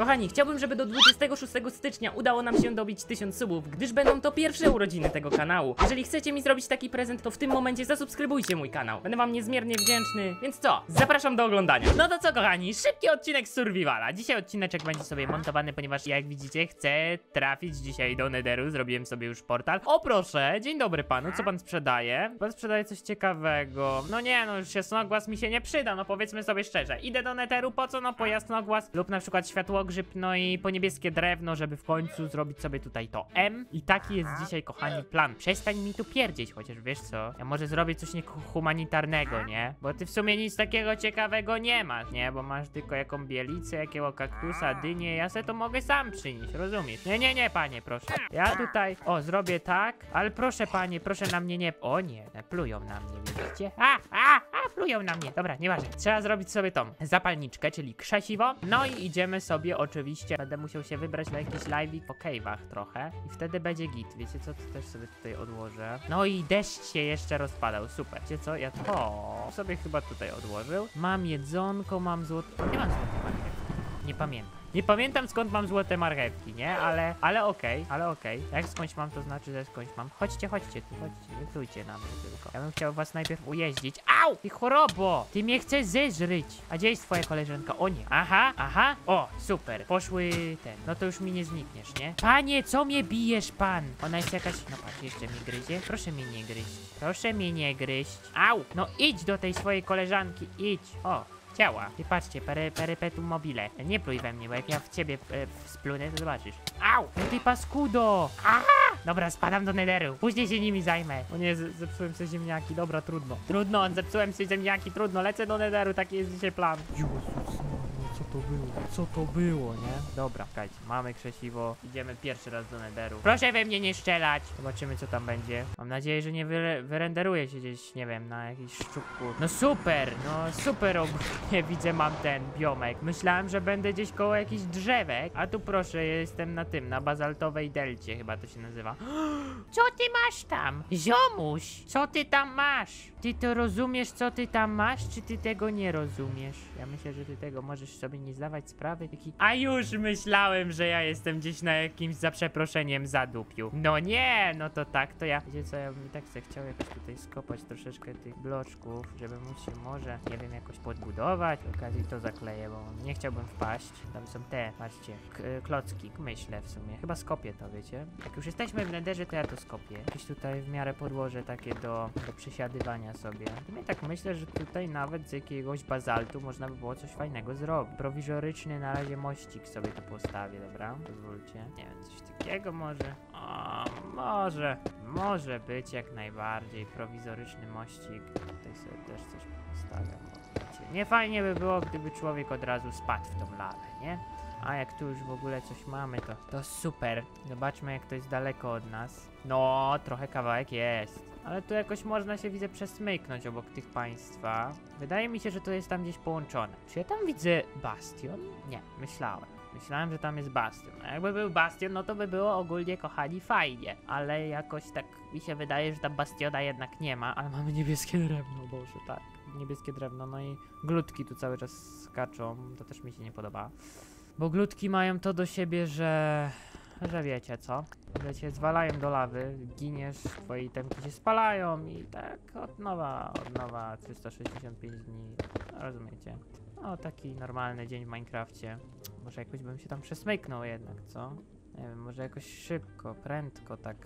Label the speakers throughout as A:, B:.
A: Kochani, chciałbym, żeby do 26 stycznia udało nam się dobić 1000 subów, gdyż będą to pierwsze urodziny tego kanału. Jeżeli chcecie mi zrobić taki prezent, to w tym momencie zasubskrybujcie mój kanał. Będę wam niezmiernie wdzięczny, więc co? Zapraszam do oglądania. No to co, kochani, szybki odcinek z Survivala. Dzisiaj odcineczek będzie sobie montowany, ponieważ jak widzicie, chcę trafić dzisiaj do Netheru. Zrobiłem sobie już portal. O proszę, dzień dobry panu, co pan sprzedaje? Pan sprzedaje coś ciekawego. No nie, no już jasnogłas mi się nie przyda, no powiedzmy sobie szczerze. Idę do Netheru, po co? No po jasnogłas lub na przykład światłogrzyb, no i po niebieskie drewno, żeby w końcu zrobić sobie tutaj to M. I taki jest dzisiaj, kochani, plan. Przestań mi tu pierdzieć, chociaż wiesz co? Ja może zrobię coś niehumanitarnego, nie? Bo ty w sumie nic takiego ciekawego nie masz, nie? Bo masz tylko jaką bielicę, jakiego kaktusa, dynię, ja se to mogę sam przynieść, rozumiesz? Nie, nie, nie, panie, proszę. Ja tutaj, o, zrobię tak, ale proszę, panie, proszę na mnie nie... O nie, plują na mnie, widzicie? A, a, a, plują na mnie. Dobra, nieważne. Trzeba zrobić sobie tą zapalniczkę, czyli krzesiwo. No i idziemy sobie oczywiście. Będę musiał się wybrać na jakiś live'ik po cave'ach trochę. I wtedy będzie git. Wiecie co? To też sobie tutaj odłożę. No i deszcz się jeszcze rozpadał. Super. Wiecie co? Ja to sobie chyba tutaj odłożył. Mam jedzonko, mam złote... Nie mam marchewki. Nie pamiętam. Nie pamiętam skąd mam złote marchewki, nie? Ale, ale okej, ale okej. Jak skądś mam, to znaczy, że skądś mam. Chodźcie, chodźcie tu, chodźcie, nie plujcie na mnie tylko. Ja bym chciał was najpierw ujeździć. Au! Ty chorobo! Ty mnie chcesz zeżryć! A gdzie jest twoja koleżanka? O nie. Aha, aha. O, super. Poszły ten. No to już mi nie znikniesz, nie? Panie, co mnie bijesz, pan? Ona jest jakaś... No patrz, jeszcze mi gryzie. Proszę mnie nie gryźć. Proszę mnie nie gryźć. Au! No idź do tej swojej koleżanki, idź. O, Ciała. I patrzcie, pere, perypetum mobile. Nie pluj we mnie, bo jak ja w ciebie e, splunę, to zobaczysz. Au! No ty paskudo! Aha! Dobra, spadam do netheru. Później się nimi zajmę. O nie, zepsułem sobie ziemniaki. Dobra, trudno. Trudno, zepsułem sobie ziemniaki, trudno. Lecę do netheru, taki jest dzisiaj plan. Jezus, to było? Co to było, nie? Dobra, czekajcie, mamy krzesiwo. Idziemy pierwszy raz do netheru. Proszę we mnie nie strzelać. Zobaczymy, co tam będzie. Mam nadzieję, że nie wyre- wyrenderuje się gdzieś, nie wiem, na jakiś szczupku. No super, no super ogólnie widzę, mam ten biomek. Myślałem, że będę gdzieś koło jakichś drzewek, a tu proszę, jestem na tym, na bazaltowej delcie chyba to się nazywa. Co ty masz tam? Ziomuś, co ty tam masz? Ty to rozumiesz, co ty tam masz, czy ty tego nie rozumiesz? Ja myślę, że ty tego możesz sobie nie zdawać sprawy. Taki... A już myślałem, że ja jestem gdzieś na jakimś, za przeproszeniem, zadupiu. No nie, no to tak, to ja... Wiecie co, ja bym i tak se chciał jakoś tutaj skopać troszeczkę tych bloczków, żeby móc się może, nie wiem, jakoś podbudować. Przy okazji to zakleję, bo nie chciałbym wpaść. Tam są te, patrzcie, y, klocki, myślę w sumie. Chyba skopię to, wiecie? Jak już jesteśmy w nederze, to ja to skopię. Jakieś tutaj w miarę podłoże takie do, do przysiadywania sobie. I tak myślę, że tutaj nawet z jakiegoś bazaltu można by było coś fajnego zrobić. Prowizoryczny na razie mościk sobie tu postawię, dobra? Pozwólcie. Nie wiem, coś takiego może. O, może. Może być jak najbardziej. Prowizoryczny mościk. Tutaj sobie też coś wiecie, Nie fajnie by było, gdyby człowiek od razu spadł w tą lawę, nie? A jak tu już w ogóle coś mamy, to, to super. Zobaczmy, jak to jest daleko od nas. No, trochę kawałek jest. Ale tu jakoś można się, widzę, przesmyknąć obok tych państwa. Wydaje mi się, że to jest tam gdzieś połączone. Czy ja tam widzę bastion? Nie, myślałem. Myślałem, że tam jest bastion. A jakby był bastion, no to by było ogólnie, kochani, fajnie. Ale jakoś tak mi się wydaje, że tam bastiona jednak nie ma. Ale mamy niebieskie drewno, Boże, tak. Niebieskie drewno, no i glutki tu cały czas skaczą. To też mi się nie podoba. Bo glutki mają to do siebie, że... Że wiecie co? Że cię zwalają do lawy, giniesz, twoje itemki się spalają i tak od nowa, od nowa 365 dni, no, rozumiecie? No taki normalny dzień w Minecrafcie. Może jakoś bym się tam przesmyknął jednak, co? Nie wiem, może jakoś szybko, prędko, tak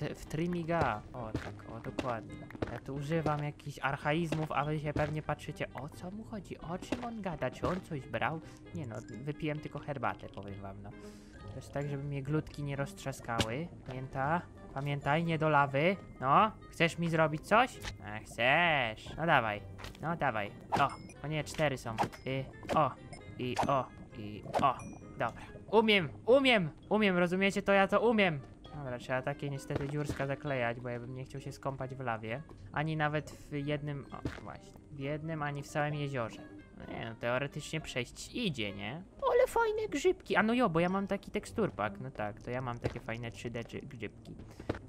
A: yy, w trimiga. O, tak, o, dokładnie. Ja tu używam jakichś archaizmów, a wy się pewnie patrzycie, o co mu chodzi, o czym on gada, czy on coś brał? Nie no, wypiłem tylko herbatę, powiem wam, no. Też tak, żeby mnie glutki nie roztrzaskały. Pamięta? Pamiętaj, nie do lawy. No, chcesz mi zrobić coś? A, chcesz. No dawaj, no dawaj. O, o nie, cztery są. I, o, i o, i o. Dobra. Umiem, umiem, umiem, rozumiecie? To ja to umiem. Dobra, trzeba takie niestety dziurska zaklejać, bo ja bym nie chciał się skąpać w lawie. Ani nawet w jednym, o właśnie, w jednym, ani w całym jeziorze. No nie no, teoretycznie przejść idzie, nie? Ale fajne grzybki. A no jo, bo ja mam taki teksturpak. No tak, to ja mam takie fajne 3D czy grzybki.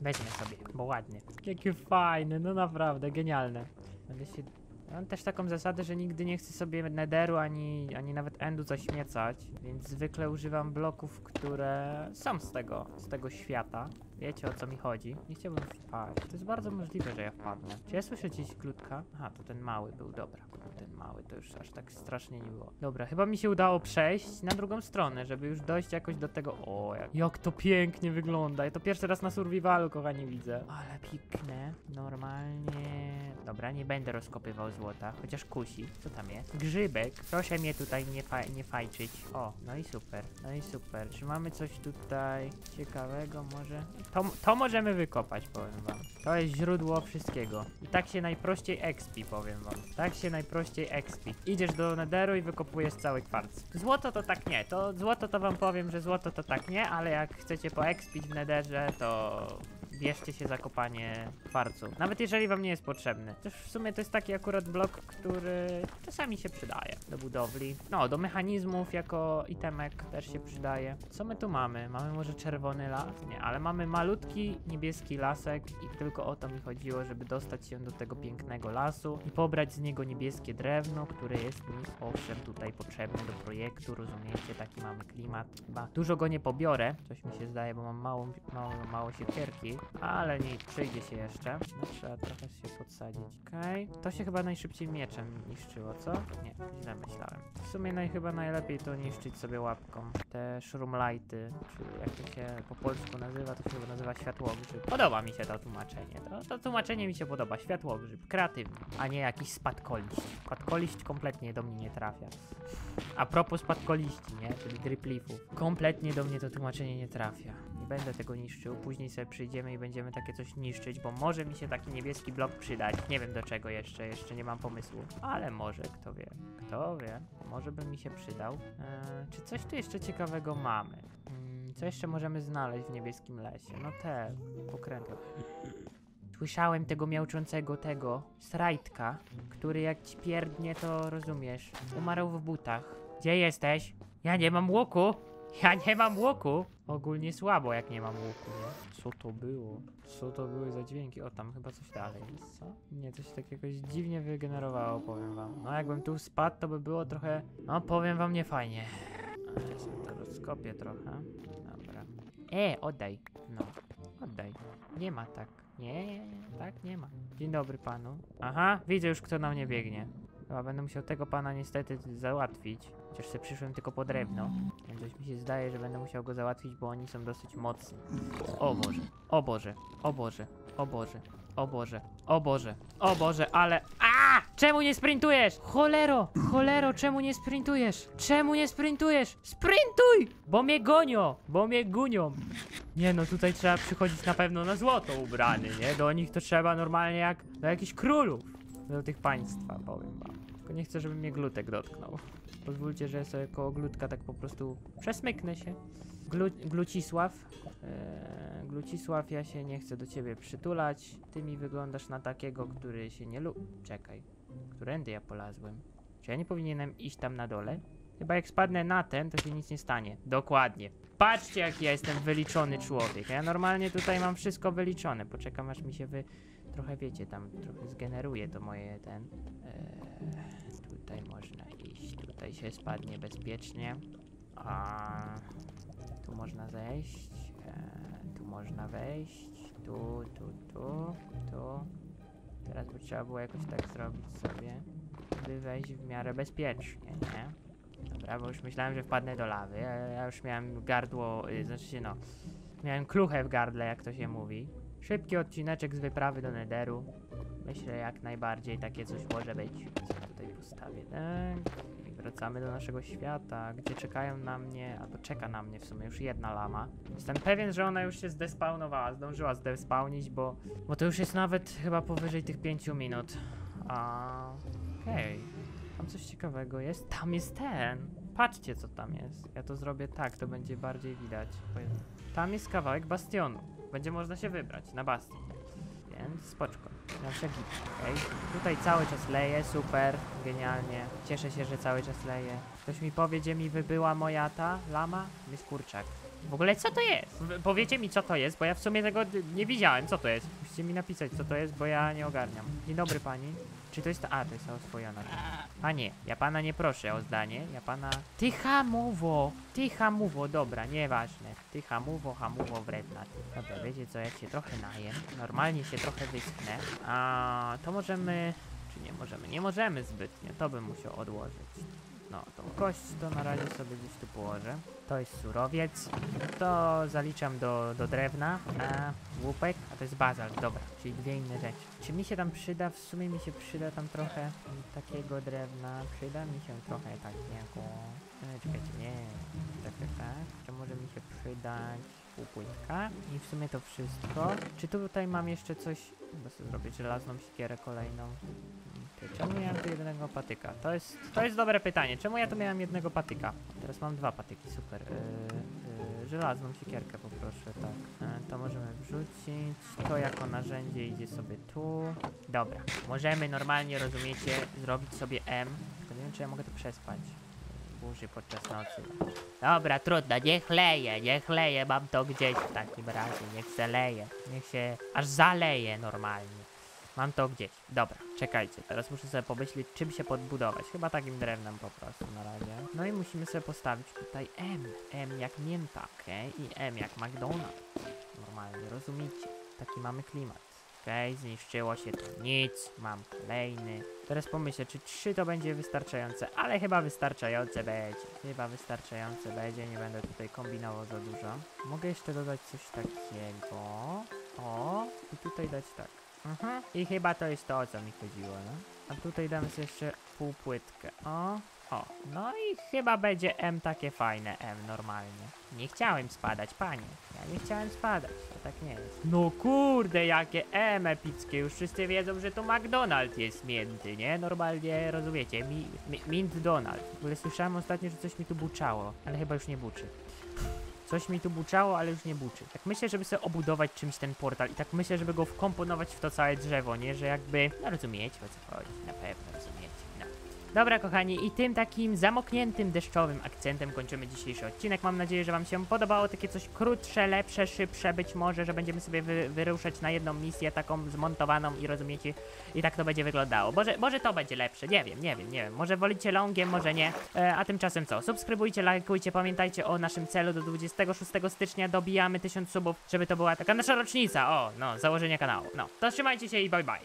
A: Weźmę sobie, bo ładny. Jakie fajne, no naprawdę, genialne. Będę się
B: Mam też taką zasadę, że nigdy nie chcę sobie nederu ani, ani nawet endu zaśmiecać, więc zwykle używam bloków, które są z tego, z tego świata. Wiecie o co mi chodzi? Nie chciałbym wpaść. To jest bardzo możliwe, że ja wpadnę. Czy ja słyszę gdzieś glutka? Aha, to ten mały był, dobra. Ten mały to już aż tak strasznie nie było. Dobra, chyba mi się udało przejść na drugą stronę, żeby już dojść jakoś do tego. O, jak, jak to pięknie wygląda. Ja to pierwszy raz na survivalu, kochani, widzę. Ale piknę. Normalnie. Dobra, nie będę rozkopywał złota, chociaż kusi. Co tam jest? Grzybek. Proszę mnie tutaj nie, fa nie fajczyć. O, no i super. No i super. Czy mamy coś tutaj ciekawego może? To, to możemy wykopać, powiem wam. To jest źródło wszystkiego. I tak się najprościej expi, powiem wam. Tak się najprościej expi. Idziesz do netheru i wykopujesz cały kwarc. Złoto to tak nie. To złoto to wam powiem, że złoto to tak nie, ale jak chcecie poexpić w netherze, to bierzcie się za kopanie kwarcu. Nawet jeżeli wam nie jest potrzebny. Też w sumie to jest taki akurat blok, który czasami się przydaje do budowli. No, do mechanizmów jako itemek też się przydaje. Co my tu mamy? Mamy może czerwony las? Nie, ale mamy malutki niebieski lasek i tylko o to mi chodziło, żeby dostać się do tego pięknego lasu i pobrać z niego niebieskie drewno, które jest mi owszem tutaj potrzebne do projektu, rozumiecie? Taki mamy klimat. Chyba dużo go nie pobiorę, coś mi się zdaje, bo mam mało, mało, mało siekierki, ale nie przyjdzie się jeszcze. No, trzeba trochę się podsadzić. Okej, to się chyba najszybciej mieczem niszczyło, co? Nie, źle myślałem. W sumie naj, chyba najlepiej to niszczyć sobie łapką. Te shroomlighty, czy jak to się po polsku nazywa, to się chyba nazywa światłogrzyb. Podoba mi się to tłumaczenie. To, to tłumaczenie mi się podoba. Światłogrzyb. Kreatywny, a nie jakiś spadkoliść. Spadkoliść kompletnie do mnie nie trafia. A propos spadkoliści, nie? Czyli driplifów. Kompletnie do mnie to tłumaczenie nie trafia. Będę tego niszczył. Później sobie przyjdziemy i będziemy takie coś niszczyć, bo może mi się taki niebieski blok przydać. Nie wiem do czego jeszcze, jeszcze nie mam pomysłu. Ale może, kto wie. Kto wie. Może by mi się przydał. Eee, czy coś tu jeszcze ciekawego mamy? Mm, co jeszcze możemy znaleźć w niebieskim lesie? No te pokrętła. Słyszałem tego miałczącego tego strajtka, który jak ci pierdnie, to rozumiesz. Umarł w butach. Gdzie jesteś? Ja nie mam łuku! Ja nie mam łuku! Ogólnie słabo, jak nie mam łuku, nie? Co to było? Co to były za dźwięki? O, tam chyba coś dalej jest, co? Nie, coś tak jakoś dziwnie wygenerowało, powiem wam. No, jakbym tu spadł, to by było trochę... No, powiem wam, nie fajnie. Ale sobie to rozkopię trochę. Dobra. E, oddaj. No, oddaj. Nie ma tak. Nie, tak nie ma. Dzień dobry panu. Aha, widzę już kto na mnie biegnie. Chyba będę musiał tego pana niestety załatwić. Chociaż sobie przyszłem tylko po drewno. Więc coś mi się zdaje, że będę musiał go załatwić, bo oni są dosyć mocni. O Boże, o Boże, o Boże, o Boże, o Boże, o Boże, o Boże, ale... A! Czemu nie sprintujesz? Cholero, cholero, czemu nie sprintujesz? Czemu nie sprintujesz? Sprintuj! Bo mnie gonią, bo mnie gunią. Nie no, tutaj trzeba przychodzić na pewno na złoto ubrany, nie? Do nich to trzeba normalnie jak do jakichś królów. Do tych państwa, powiem wam. Tylko nie chcę, żeby mnie glutek dotknął. Pozwólcie, że sobie koło glutka tak po prostu przesmyknę się. Glu Glucisław. Eee, Glucisław, ja się nie chcę do ciebie przytulać. Ty mi wyglądasz na takiego, który się nie lu... Czekaj. Którędy ja polazłem? Czy ja nie powinienem iść tam na dole? Chyba jak spadnę na ten, to się nic nie stanie. Dokładnie. Patrzcie, jaki ja jestem wyliczony człowiek. Ja normalnie tutaj mam wszystko wyliczone. Poczekam, aż mi się wy... Trochę wiecie, tam trochę zgeneruje to moje ten... Eee, tutaj można iść. Tutaj się spadnie bezpiecznie. A tu można zejść. Eee, tu można wejść. Tu, tu, tu, tu. Teraz by trzeba było jakoś tak zrobić sobie, by wejść w miarę bezpiecznie, nie? Dobra, bo już myślałem, że wpadnę do lawy. Ja, ja już miałem gardło, y, znaczy się no, miałem kluchę w gardle, jak to się mówi. Szybki odcineczek z wyprawy do Nederu. Myślę, jak najbardziej takie coś może być. Co tutaj postawię? Tak. I wracamy do naszego świata, gdzie czekają na mnie, albo czeka na mnie w sumie już jedna lama. Jestem pewien, że ona już się zdespawnowała, zdążyła zdespawnić, bo, bo to już jest nawet chyba powyżej tych 5 minut. A, okej. Tam coś ciekawego jest. Tam jest ten. Patrzcie, co tam jest. Ja to zrobię tak, to będzie bardziej widać. Tam jest kawałek bastionu. Będzie można się wybrać na bastion. Więc spoczko. Zawsze git, okej? Tutaj cały czas leje, super, genialnie. Cieszę się, że cały czas leje. Ktoś mi powie, gdzie mi wybyła moja ta lama? Jest kurczak. W ogóle co to jest? Powiecie mi co to jest, bo ja w sumie tego nie widziałem. Co to jest? Musicie mi napisać co to jest, bo ja nie ogarniam. Dzień dobry pani. Czy to jest. A, to jest oswojona. Panie, ja pana nie proszę o zdanie, ja pana... Ty hamuwo! Ty hamuwo, dobra, nieważne. Ty hamuwo, hamuwo wredna. Dobra, wiecie co, jak się trochę najem, normalnie się trochę wyschnę, a to możemy... Czy nie możemy? Nie możemy zbytnio, to bym musiał odłożyć. No, tą kość to na razie sobie gdzieś tu położę. To jest surowiec. To zaliczam do, do drewna. A łupek, a to jest bazalt, dobra, czyli dwie inne rzeczy. Czy mi się tam przyda? W sumie mi się przyda tam trochę takiego drewna. Przyda mi się trochę takiego. E, czekajcie, nie. Tak, tak, tak. Czy może mi się przydać półpłytka? I w sumie to wszystko. Czy tutaj mam jeszcze coś? Chyba sobie zrobić żelazną sikierę kolejną. Czemu miałem tu jednego patyka? To jest, to jest dobre pytanie. Czemu ja tu miałem jednego patyka? Teraz mam dwa patyki, super. Yy, yy, żelazną siekierkę poproszę, tak. Yy, to możemy wrzucić. To jako narzędzie idzie sobie tu. Dobra. Możemy normalnie, rozumiecie, zrobić sobie M. Tylko nie wiem, czy ja mogę to przespać. Burzy podczas nocy. Dobra, trudno, niech leje, niech leje, mam to gdzieś w takim razie, niech se leje, niech się aż zaleje normalnie. Mam to gdzieś. Dobra, czekajcie, teraz muszę sobie pomyśleć, czym się podbudować. Chyba takim drewnem po prostu na razie. No i musimy sobie postawić tutaj M. M jak mięta, okej? I M jak McDonald's. Normalnie, rozumiecie? Taki mamy klimat. Okej, zniszczyło się to nic. Mam kolejny. Teraz pomyślę, czy trzy to będzie wystarczające, ale chyba wystarczające będzie. Chyba wystarczające będzie, nie będę tutaj kombinował za dużo. Mogę jeszcze dodać coś takiego. O, i tutaj dać tak. Mhm. I chyba to jest to, o co mi chodziło, no. A tutaj dam sobie jeszcze półpłytkę. O, o. No i chyba będzie M takie fajne, M normalnie. Nie chciałem spadać, panie. Ja nie chciałem spadać, to tak nie jest. No kurde, jakie M epickie. Już wszyscy wiedzą, że to McDonald's jest mięty, nie? Normalnie, rozumiecie, mi, mi, Mint Donald. W ogóle słyszałem ostatnio, że coś mi tu buczało, ale chyba już nie buczy. Coś mi tu buczało, ale już nie buczy. Tak myślę, żeby sobie obudować czymś ten portal i tak myślę, żeby go wkomponować w to całe drzewo, nie? Że jakby, no rozumiecie o co chodzi, na pewno no. Dobra kochani i tym takim zamokniętym deszczowym akcentem kończymy dzisiejszy odcinek. Mam nadzieję, że wam się podobało takie coś krótsze, lepsze, szybsze być może, że będziemy sobie wy, wyruszać na jedną misję taką zmontowaną i rozumiecie i tak to będzie wyglądało. Może, może to będzie lepsze, nie wiem, nie wiem, nie wiem. Może wolicie longiem, może nie. E, a tymczasem co? Subskrybujcie, lajkujcie, pamiętajcie o naszym celu do 26 stycznia dobijamy 1000 subów, żeby to była taka nasza rocznica, o, no, założenia kanału. No, to trzymajcie się i bye bye.